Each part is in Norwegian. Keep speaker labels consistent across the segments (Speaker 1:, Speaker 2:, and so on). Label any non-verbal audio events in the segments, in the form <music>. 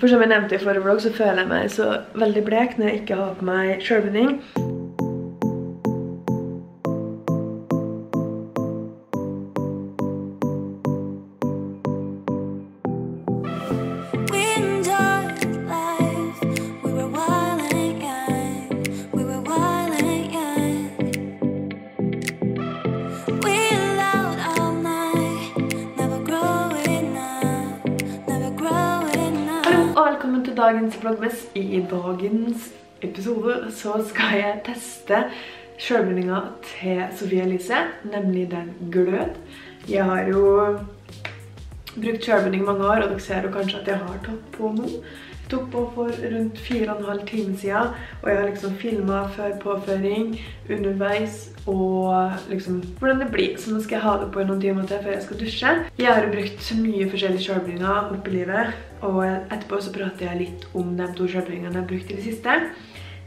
Speaker 1: For som jeg nevnte i forrige vlogg, så føler jeg meg så veldig blek når jeg ikke har på meg selvbrenning. Dagens vlogmess. I dagens episode så skal jeg teste selvbrenninga til Sofie Elise, nemlig den glød. Jeg har jo brukt i mange år, og dere ser jo kanskje at jeg har tatt på nå. Tok på for rundt fire og en halv time siden, og jeg har liksom filmet før påføring, underveis, og liksom hvordan det blir. Så nå skal jeg ha det på i noen timer til før jeg skal dusje. Jeg har brukt mye forskjellige kjølbringer opp i livet, og etterpå så prater jeg litt om de to kjølbringene jeg har brukt i det siste.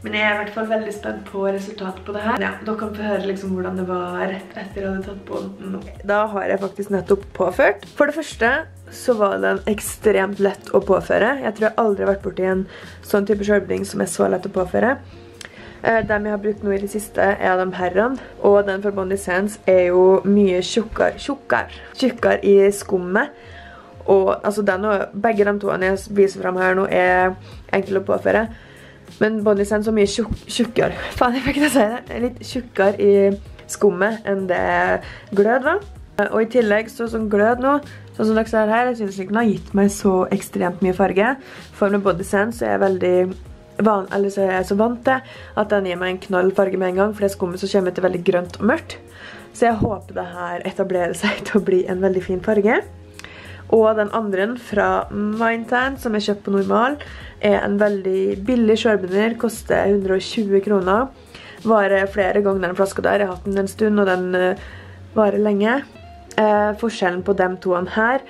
Speaker 1: Men jeg er i hvert fall veldig spent på resultatet på det her. Ja, dere kan få høre liksom hvordan det var rett etter jeg hadde tatt på den. Da har jeg faktisk nettopp påført. For det første så var den ekstremt lett å påføre. Jeg tror jeg aldri har vært borti en sånn type selvbrenning som er så lett å påføre. De Dem jeg har brukt nå i det siste er de herrene, og den fra Bondi Sands er jo mye tjukkere, tjukkere, tjukkere i skummet. Og altså begge de toene jeg viser frem her nå er enkle å påføre. Men Bondi Sands er mye tjukk, tjukkere. Faen, jeg fikk ikke si det. Litt tjukkere i skummet enn det glød var. Og i tillegg så sånn glød nå, sånn som dere ser her, jeg synes ikke den har gitt meg så ekstremt mye farge. For med Body Sands så er jeg veldig van, eller så er jeg så vant til at den gir meg en knall farge med en gang, for det skummet så kommer til veldig grønt og mørkt. Så jeg håper det her etablerer seg <laughs> til å bli en veldig fin farge. Og den andre fra Mindtan, som jeg kjøpt på normal, er en veldig billig sjølbinder. koster 120 kroner. Varer flere ganger den flaska der. Jeg har hatt den en stund, og den eh, varer lenge. Eh, forskjellen på de toene her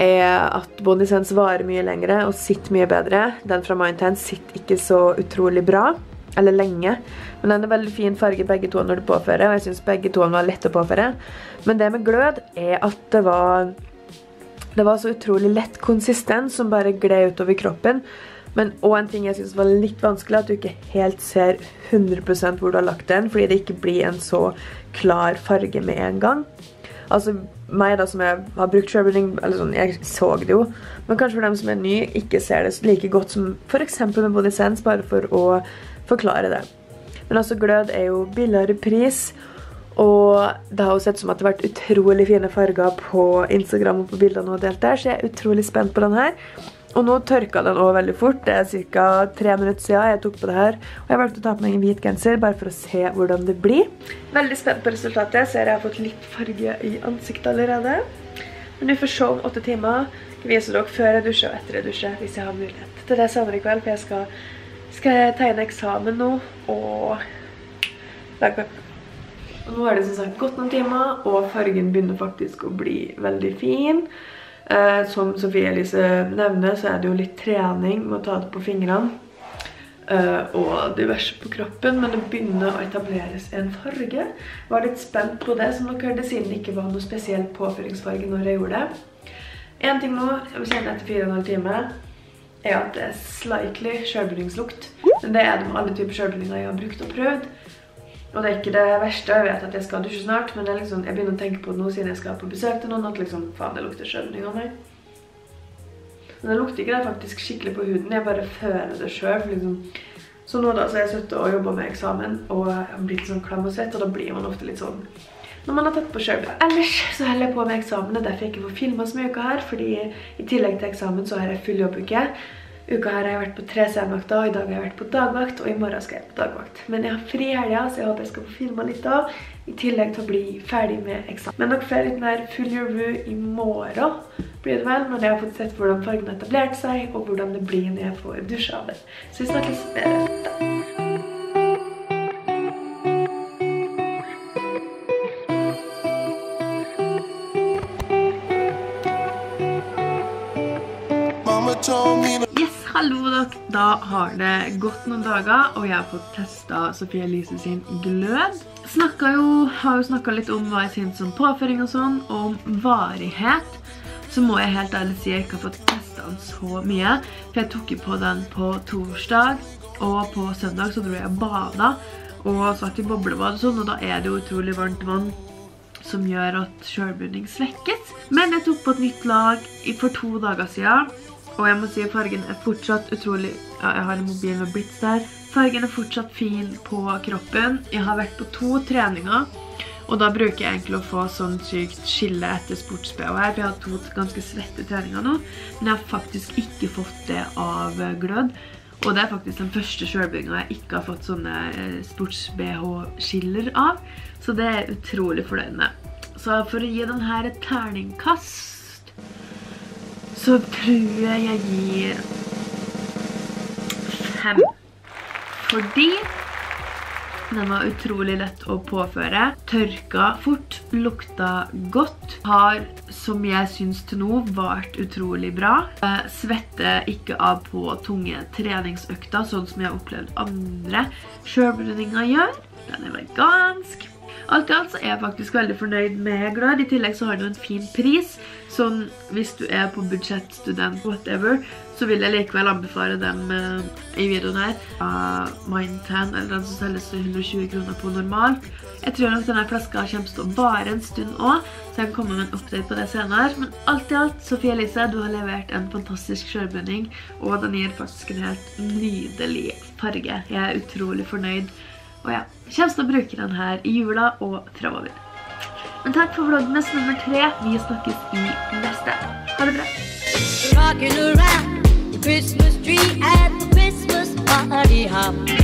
Speaker 1: er at Sense varer mye lengre og sitter mye bedre. Den fra Mindtan sitter ikke så utrolig bra, eller lenge. Men den er veldig fin farge begge to når du påfører, og jeg synes begge to var lett å påføre. Men det med glød er at det var det var så utrolig lett konsistens som bare gled utover kroppen. Men også en ting jeg synes var litt vanskelig, at du ikke helt ser 100% hvor du har lagt den, fordi det ikke blir en så klar farge med en gang. Altså, meg da som jeg har brukt selvbrenning, eller sånn, jeg så det jo, men kanskje for dem som er ny, ikke ser det like godt som for eksempel med Body Sense, bare for å forklare det. Men altså, glød er jo billigere pris, og det har jo sett som at det har vært utrolig fine farger på Instagram og på bildene og delt der, så jeg er utrolig spent på den her. Og nå tørka den også veldig fort. Det er cirka tre minutter siden jeg tok på det her. Og jeg valgte å ta på meg en hvit genser, bare for å se hvordan det blir. Veldig spent på resultatet. Jeg ser jeg har fått litt farge i ansiktet allerede. Men vi får se om åtte timer. Jeg viser dere før jeg dusjer og etter jeg dusjer, hvis jeg har mulighet. Er det senere i kveld, for jeg skal, tegne eksamen nå, og lage. Og nå har det som sagt gått noen timer, og fargen begynner faktisk å bli veldig fin. Eh, som Sofie Elise nevner, så er det jo litt trening med å ta det på fingrene. Eh, og diverse på kroppen, men det begynner å etableres en farge. Jeg var litt spent på det, som dere hørte, siden det ikke var noe spesiell påføringsfarge når jeg gjorde det. En ting nå, jeg vil kjenne etter 4,5 timer, er at det er slightly selvbrenningslukt. Men det er det med alle typer selvbrenninger jeg har brukt og prøvd. Og det er ikke det verste, jeg vet at jeg skal dusje snart, men liksom, jeg begynner å tenke på det nå siden jeg skal på besøk til noen, at liksom, faen, det lukter skjønning av meg. Men det lukter ikke det faktisk skikkelig på huden, jeg bare føler det selv. Liksom. Så nå da så har jeg suttet og jobbet med eksamen, og jeg har blitt sånn klam og svett, og da blir man ofte litt sånn når man har tatt på selv. Ellers så holder jeg på med eksamen, er derfor jeg ikke får filmet så mye her, fordi i tillegg til eksamen så har jeg full jobbuke. Uka her har jeg vært på tre senvakter, i dag har jeg vært på dagvakt, og i morgen skal jeg på dagvakt. Men jeg har fri helga, så jeg håper jeg skal få filmet litt da, i tillegg til å bli ferdig med eksamen. Men dere får litt mer full review i morgen, blir det vel, når jeg har fått sett hvordan fargen har etablert seg, og hvordan det blir når jeg får dusje av det. Så vi snakkes med dette. Da har det gått noen dager, og jeg har fått testet Sofie Elise sin glød. Jo, har jo snakket litt om hva jeg synes om påføring og sånn, og om varighet. Så må jeg helt ærlig si at jeg ikke har fått testet den så mye, for jeg tok jo på den på torsdag, og på søndag så dro jeg bada, og satt i boblebad og sånn, og da er det jo utrolig varmt vann som gjør at selvbunding svekkes. Men jeg tok på et nytt lag for to dager siden, og jeg må si at fargen er fortsatt utrolig, ja, jeg har en mobil med blitz der. Fargen er fortsatt fin på kroppen. Jeg har vært på to treninger, og da bruker jeg egentlig å få sånn sykt skille etter sports-BH her, for jeg har to ganske svette treninger nå, men jeg har faktisk ikke fått det av eh, glød. Og det er faktisk den første selvbygginga jeg ikke har fått sånne eh, sports-BH-skiller av. Så det er utrolig fornøyd med. Så for å gi denne et terningkast, så tror jeg jeg gir fem. Fordi den var utrolig lett å påføre. Tørka fort, lukta godt. Har, som jeg syns til nå, vært utrolig bra. Eh, Svette ikke av på tunge treningsøkter, sånn som jeg har opplevd andre selvbrenninger gjør. Den er vegansk. Alt i alt så er jeg faktisk veldig fornøyd med glød. I tillegg så har den en fin pris. Sånn, hvis du er på budsjettstudent, whatever, så vil jeg likevel anbefale dem eh, i videoen her. Uh, Mindtan, eller den som selges til 120 kroner på normalt. Jeg tror nok denne flaska kommer til å bare en stund også, så jeg kan komme med en update på det senere. Men alt i alt, Sofie Elise, du har levert en fantastisk kjørbønning, og den gir faktisk en helt nydelig farge. Jeg er utrolig fornøyd. Og ja, jeg kommer til å bruke den her i jula og fremover. Men takk for vloggmess nummer tre. Vi snakkes i neste. Ha det bra.
Speaker 2: Christmas tree at the Christmas party hop.